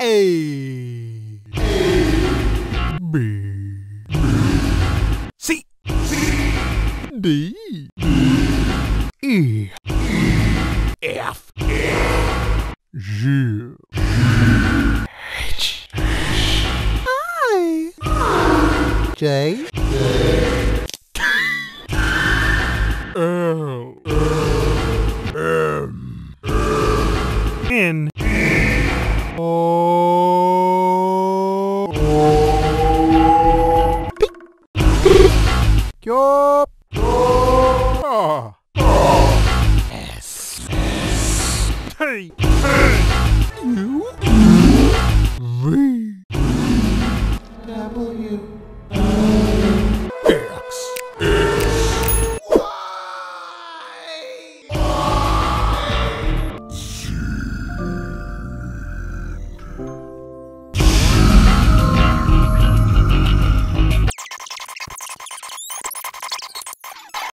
A. B. C. D. E. F. G. H. I. J. L. M. N. O. Chop! Ah. S. S. T. T. U.